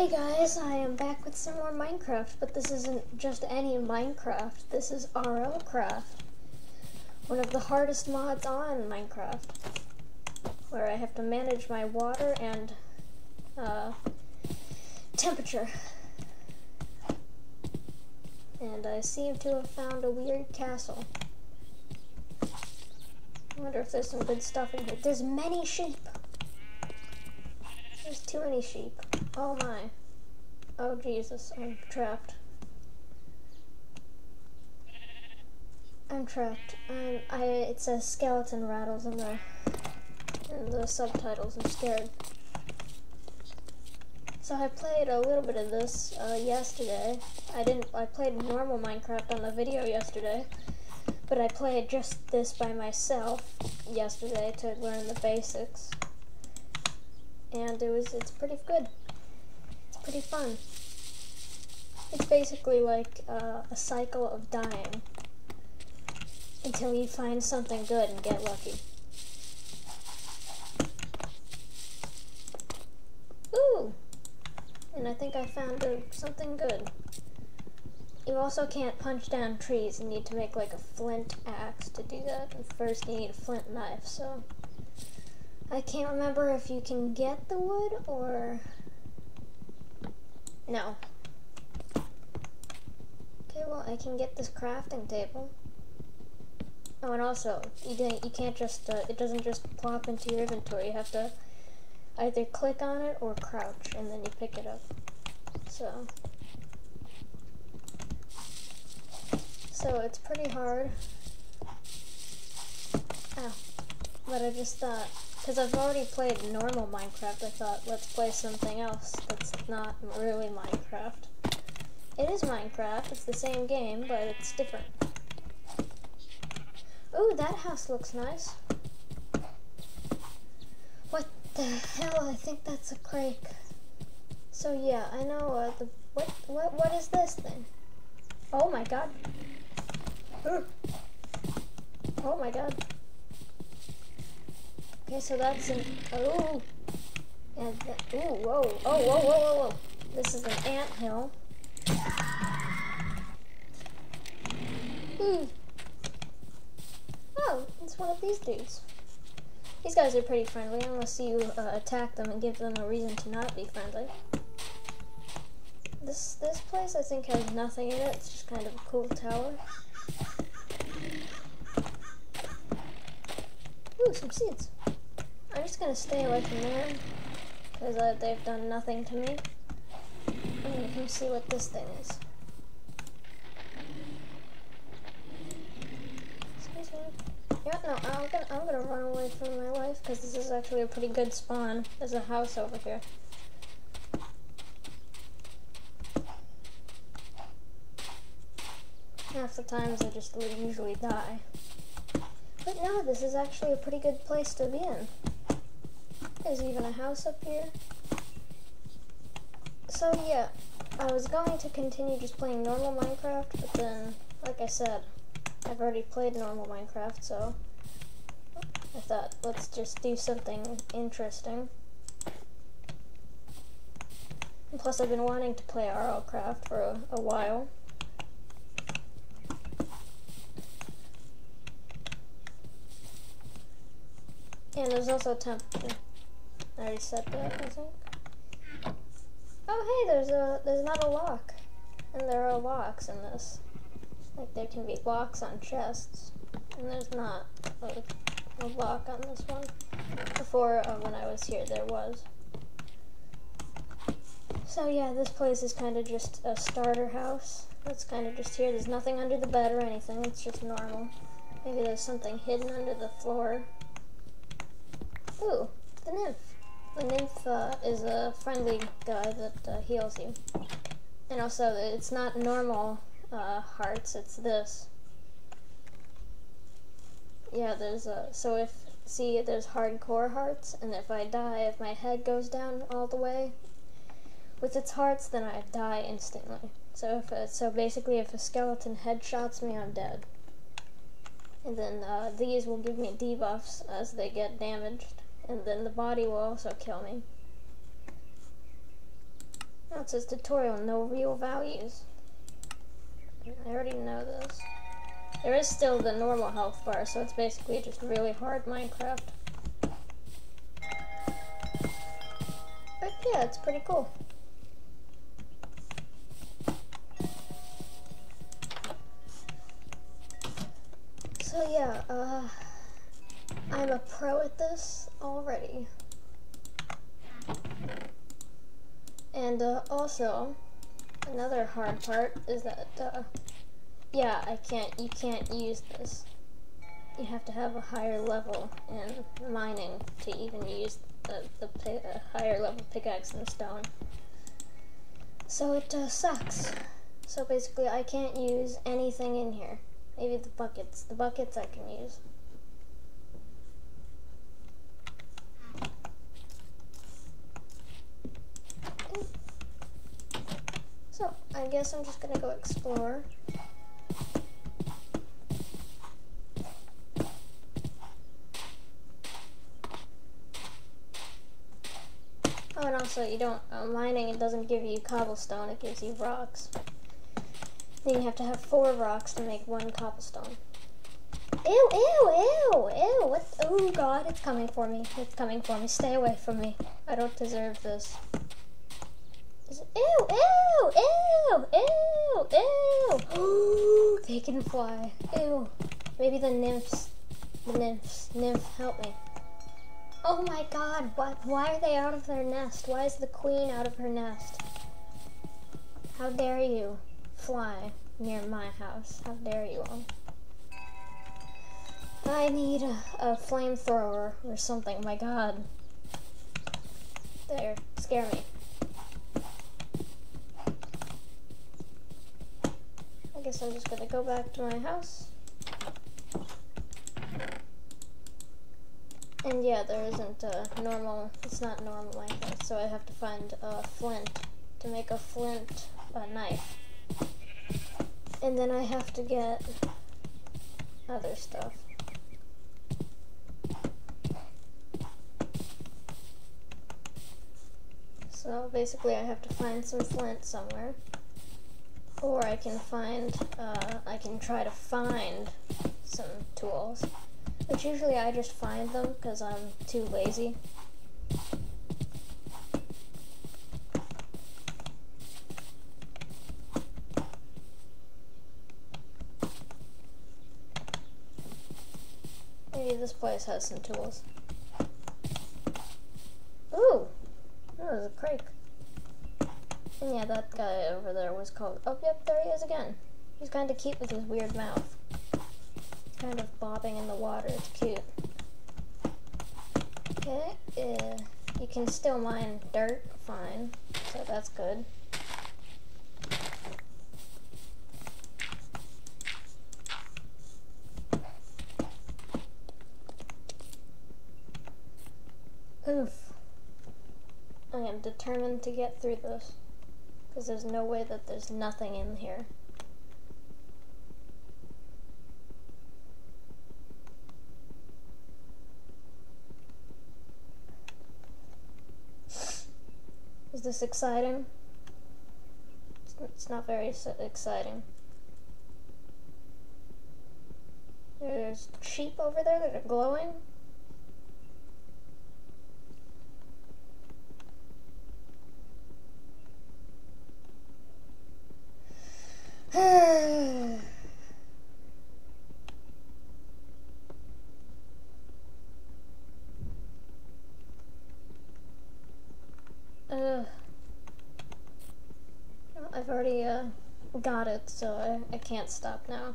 Hey guys, I am back with some more Minecraft, but this isn't just any Minecraft. This is RL Craft, one of the hardest mods on Minecraft, where I have to manage my water and uh, temperature. And I seem to have found a weird castle. I wonder if there's some good stuff in here. There's many sheep. There's too many sheep. Oh my. Oh Jesus, I'm trapped. I'm trapped. I'm, I, it says skeleton rattles in the, in the subtitles. I'm scared. So I played a little bit of this uh, yesterday. I didn't, I played normal Minecraft on the video yesterday. But I played just this by myself yesterday to learn the basics and it was it's pretty good. It's pretty fun. It's basically like uh, a cycle of dying until you find something good and get lucky. Ooh! And I think I found something good. You also can't punch down trees. You need to make like a flint axe to do that. First you need a flint knife, so... I can't remember if you can get the wood or... No. Okay, well, I can get this crafting table. Oh, and also, you, you can't just, uh, it doesn't just plop into your inventory. You have to either click on it or crouch, and then you pick it up. So... So it's pretty hard. Ow. But I just thought, because I've already played normal Minecraft, I thought, let's play something else that's not really Minecraft. It is Minecraft, it's the same game, but it's different. Ooh, that house looks nice. What the hell? I think that's a crake. So yeah, I know uh, the what what what is this thing? Oh my god. Oh my god. Okay, so that's an, oh, and, the, ooh, whoa, oh, whoa, whoa, whoa, whoa. This is an ant hill. Hmm. Oh, it's one of these dudes. These guys are pretty friendly unless you uh, attack them and give them a reason to not be friendly. This this place I think has nothing in it. It's just kind of a cool tower. Ooh, some seeds. I'm just gonna stay away from there because uh, they've done nothing to me. I'm gonna come see what this thing is. Excuse me. Yeah, no, I'm gonna I'm gonna run away from my life because this is actually a pretty good spawn. There's a house over here. Half the times I just usually die. But no, this is actually a pretty good place to be in. There's even a house up here. So yeah, I was going to continue just playing normal Minecraft, but then, like I said, I've already played normal Minecraft, so I thought, let's just do something interesting. And plus, I've been wanting to play RL Craft for a, a while. And there's also temperature. I already said that, I think. Oh hey, there's a there's not a lock. And there are locks in this. Like there can be locks on chests. And there's not a, a lock on this one. Before uh, when I was here there was. So yeah, this place is kind of just a starter house. It's kind of just here. There's nothing under the bed or anything. It's just normal. Maybe there's something hidden under the floor. Ooh, the nymph. The nymph uh, is a friendly guy that uh, heals you. And also, it's not normal uh, hearts, it's this. Yeah, there's a, so if, see, there's hardcore hearts, and if I die, if my head goes down all the way with its hearts, then I die instantly. So if, so basically, if a skeleton headshots me, I'm dead. And then uh, these will give me debuffs as they get damaged and then the body will also kill me. it says tutorial, no real values. I already know this. There is still the normal health bar, so it's basically just really hard Minecraft. But yeah, it's pretty cool. So yeah, uh, I'm a pro at this already. And uh, also, another hard part is that, uh, yeah, I can't, you can't use this. You have to have a higher level in mining to even use the, the higher level pickaxe and stone. So it uh, sucks. So basically I can't use anything in here. Maybe the buckets. The buckets I can use. So, I guess I'm just gonna go explore. Oh, and also, you don't, uh, mining, it doesn't give you cobblestone, it gives you rocks. Then you have to have four rocks to make one cobblestone. Ew, ew, ew, ew, what, oh god, it's coming for me, it's coming for me, stay away from me. I don't deserve this. Ew, ew, ew, ew, ew. they can fly. Ew. Maybe the nymphs, the nymphs, nymph, help me. Oh my god, what, why are they out of their nest? Why is the queen out of her nest? How dare you fly near my house? How dare you all? I need a, a flamethrower or something, my god. There, scare me. Guess I'm just gonna go back to my house. And yeah, there isn't a normal, it's not normal like that, so I have to find a flint to make a flint a knife. And then I have to get other stuff. So basically I have to find some flint somewhere. Or I can find, uh, I can try to find some tools. Which usually I just find them because I'm too lazy. Maybe this place has some tools. Ooh! Oh, there's a crate. And yeah, that guy over there was called. Oh, yep, there he is again. He's kind of cute with his weird mouth. Kind of bobbing in the water. It's cute. Okay, uh, you can still mine dirt fine, so that's good. Oof. I am determined to get through this. Because there's no way that there's nothing in here. Is this exciting? It's not very exciting. There's sheep over there that are glowing. I've already uh, got it, so I, I can't stop now.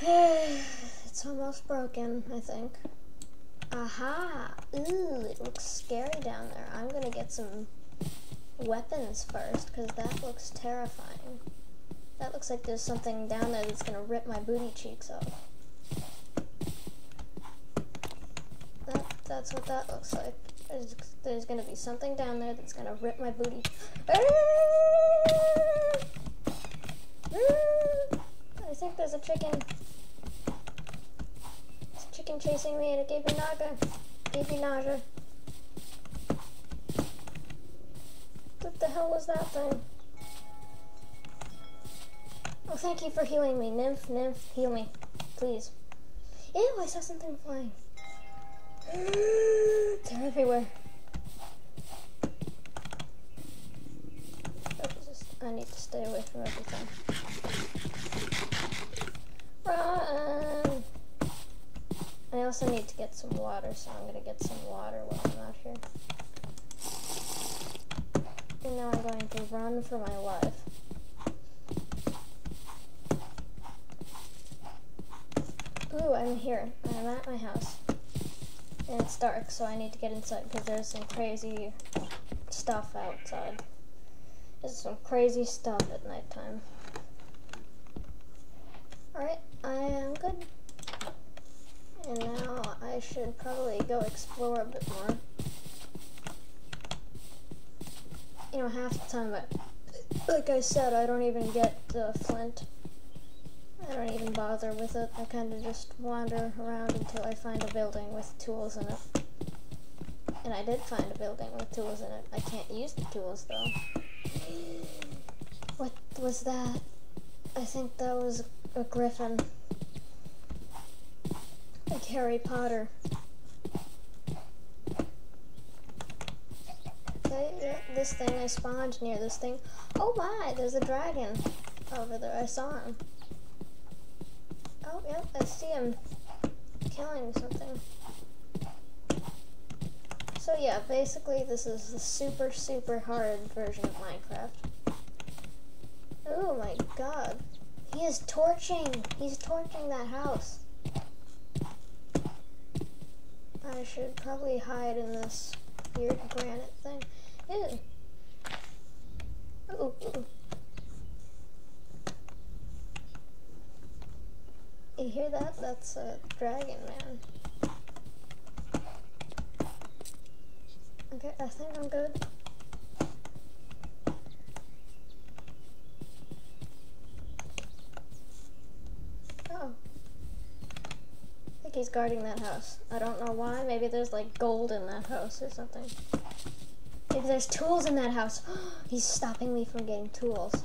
it's almost broken, I think. Aha! Ooh, it looks scary down there. I'm gonna get some weapons first, because that looks terrifying. That looks like there's something down there that's gonna rip my booty cheeks off. That, that's what that looks like. There's, there's gonna be something down there that's gonna rip my booty. Ah! I think there's a chicken. There's a chicken chasing me and it gave me nausea. Gave me nausea. What the hell was that thing? Oh, thank you for healing me. Nymph, nymph, heal me. Please. Ew, I saw something flying. They're everywhere. I need to stay away from everything. Run! I also need to get some water, so I'm gonna get some water while I'm out here. And now I'm going to run for my life. Ooh, I'm here. I'm at my house. And it's dark, so I need to get inside because there's some crazy stuff outside. There's some crazy stuff at nighttime. Alright, I am good. And now I should probably go explore a bit more. You know, half the time, I, like I said, I don't even get the flint. I don't even bother with it. I kind of just wander around until I find a building with tools in it. And I did find a building with tools in it. I can't use the tools though. What was that? I think that was a griffin. Like Harry Potter. This thing, I spawned near this thing. Oh my, there's a dragon over there. I saw him. Oh, yep, I see him killing something. So yeah, basically this is the super, super hard version of Minecraft. Oh my god. He is torching! He's torching that house. I should probably hide in this weird granite thing. Ew. Ooh, ooh. You hear that? That's a dragon man. Okay, I think I'm good. Oh. I think he's guarding that house. I don't know why. Maybe there's like gold in that house or something. Maybe there's tools in that house. he's stopping me from getting tools.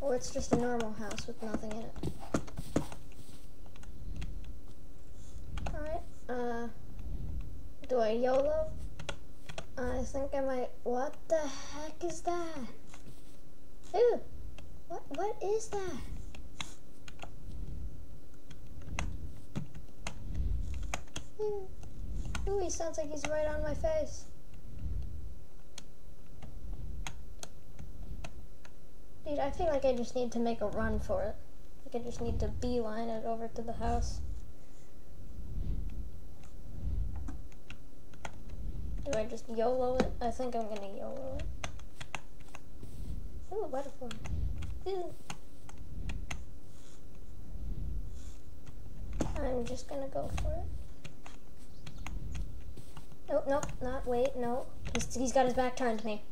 Or it's just a normal house with nothing in it. Alright, uh, do I YOLO? I think I might, what the heck is that? Ew, what, what is that? Ooh, he sounds like he's right on my face. Dude, I feel like I just need to make a run for it. Like I just need to beeline it over to the house. Do I just YOLO it? I think I'm gonna YOLO it. Ooh, butterfly. I'm just gonna go for it. Nope, nope, not wait, no. He's, he's got his back turned to me.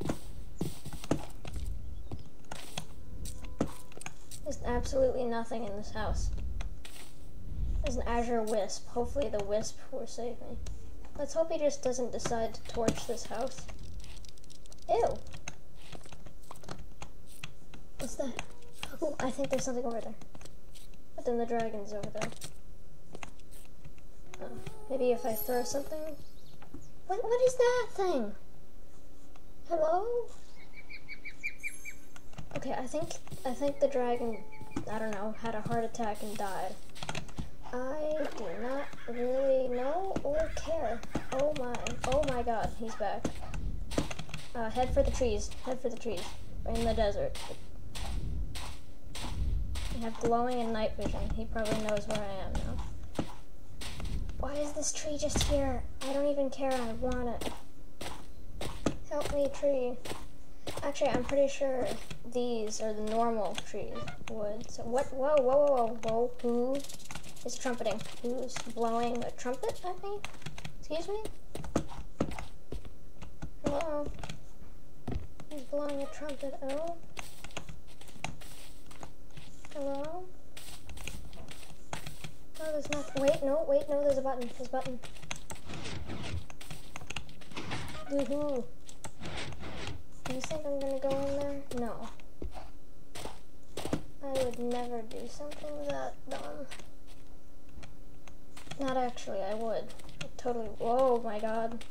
There's absolutely nothing in this house. There's an Azure Wisp. Hopefully the Wisp will save me. Let's hope he just doesn't decide to torch this house. Ew. What's that? Oh, I think there's something over there. But then the dragon's over there. Oh, maybe if I throw something? What, what is that thing? Hello? Okay, I think I think the dragon, I don't know, had a heart attack and died. I do not really know or care. Oh my, oh my god, he's back. Uh, head for the trees, head for the trees. In the desert. I have glowing and night vision. He probably knows where I am now. Why is this tree just here? I don't even care, I want it. Help me, tree. Actually, I'm pretty sure these are the normal tree wood. So what? Whoa, whoa, whoa, whoa, who? is trumpeting. Who's blowing a trumpet at me? Excuse me? Hello? Who's blowing a trumpet? Oh? Hello? Oh, there's nothing. Wait, no, wait, no, there's a button. There's a button. Woohoo. Do you think I'm gonna go in there? No. I would never do something that dumb. Not actually, I would. I totally. Whoa, my god.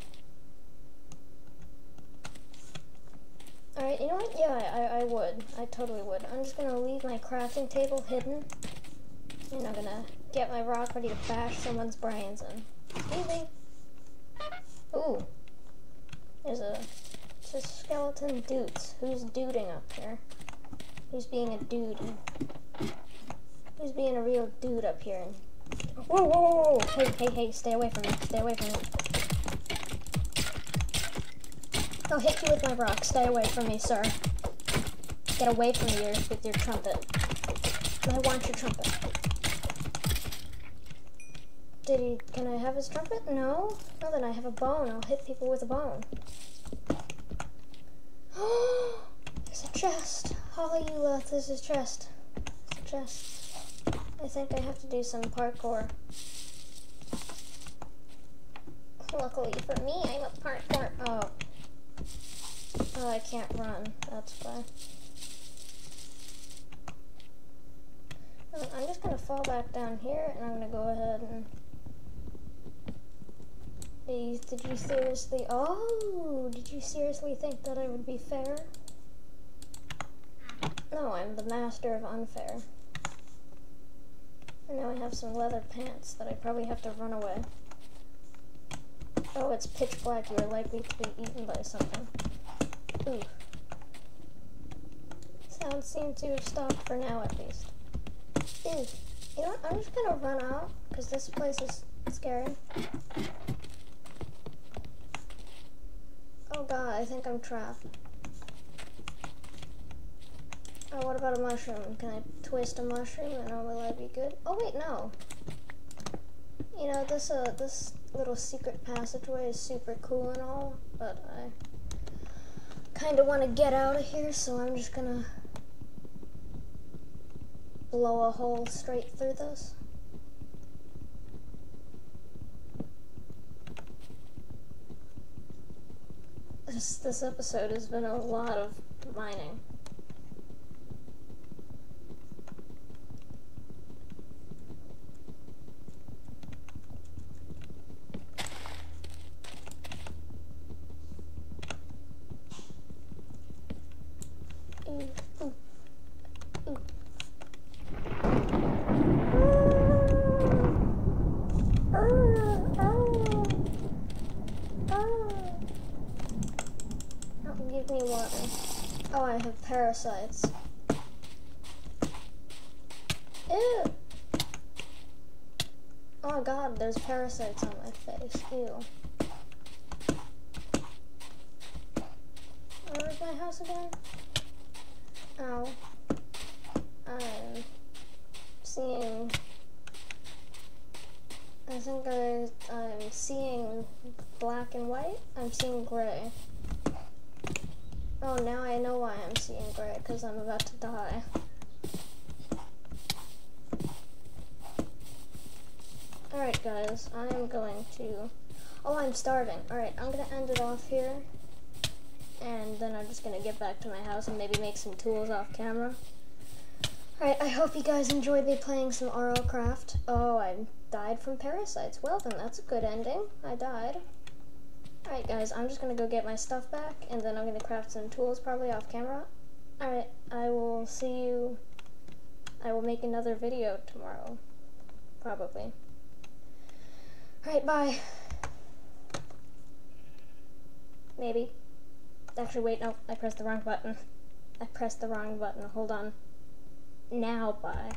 Alright, you know what? Yeah, I, I would. I totally would. I'm just gonna leave my crafting table hidden. I'm not gonna get my rock ready to bash someone's brains in. Me. Ooh. There's a, a skeleton dudes. Who's duding up here? Who's being a dude? Who's being a real dude up here? Whoa, whoa, whoa, whoa! Hey, hey, hey, stay away from me. Stay away from me. I'll hit you with my rock. Stay away from me, sir. Get away from me with your trumpet. I want your trumpet. Did can I have his trumpet? No? No, then I have a bone. I'll hit people with a bone. There's a chest. Hallelujah, this is chest. It's a chest. I think I have to do some parkour. Luckily for me, I'm a parkour. Oh. Oh, I can't run. That's why. Um, I'm just gonna fall back down here and I'm gonna go ahead and did you seriously oh did you seriously think that I would be fair? No, I'm the master of unfair. And now I have some leather pants that I probably have to run away. Oh, it's pitch black. You're likely to be eaten by something. Ooh. Sounds seem to have stopped for now, at least. Ew. You know what? I'm just gonna run out, because this place is scary. Oh god, I think I'm trapped. Oh, what about a mushroom? Can I twist a mushroom and will I be good? Oh wait, no. You know, this uh, this little secret passageway is super cool and all, but I kind of want to get out of here, so I'm just gonna blow a hole straight through this. This, this episode has been a lot of mining. Oh, I have parasites. Ew! Oh god, there's parasites on my face. Ew. Where's my house again? Ow. I'm seeing... I think I, I'm seeing black and white. I'm seeing gray. Oh, now I know why I'm seeing gray, because I'm about to die. Alright guys, I am going to... Oh, I'm starving. Alright, I'm going to end it off here. And then I'm just going to get back to my house and maybe make some tools off camera. Alright, I hope you guys enjoyed me playing some RL Craft. Oh, I died from parasites. Well then, that's a good ending. I died. Alright guys, I'm just gonna go get my stuff back and then I'm gonna craft some tools probably off camera. Alright, I will see you, I will make another video tomorrow, probably. Alright, bye. Maybe. Actually, wait, no, I pressed the wrong button. I pressed the wrong button, hold on. Now, bye.